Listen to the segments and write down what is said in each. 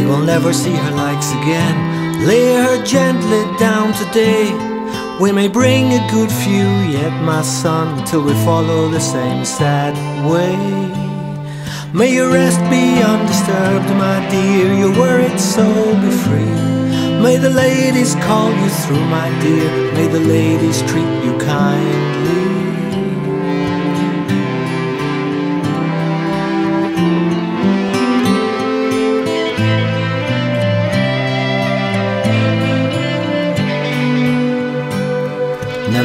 never see her likes again. Lay her gently down today. We may bring a good few yet, my son, till we follow the same sad way. May your rest be undisturbed, my dear, your worried soul be free. May the ladies call you through, my dear, may the ladies treat you kindly.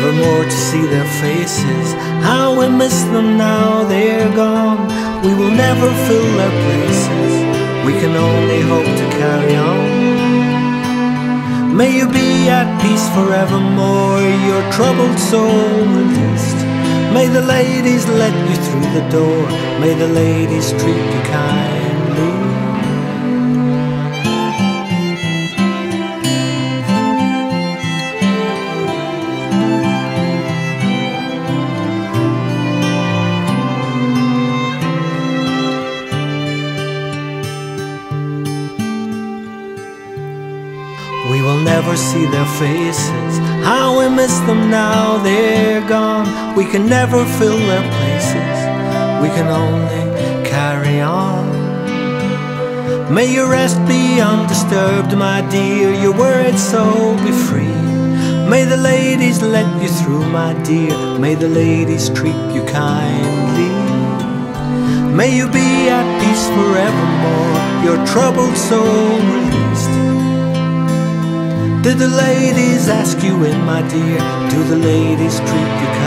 Never more to see their faces. How we miss them now they're gone. We will never fill their places. We can only hope to carry on. May you be at peace forevermore, your troubled soul released. May the ladies let you through the door. May the ladies treat you kindly. Never see their faces. How we miss them now they're gone. We can never fill their places. We can only carry on. May your rest be undisturbed, my dear. Your worried soul be free. May the ladies let you through, my dear. May the ladies treat you kindly. May you be at peace forevermore. Your troubled soul released. Did the ladies ask you in, my dear? Do the ladies treat you kind?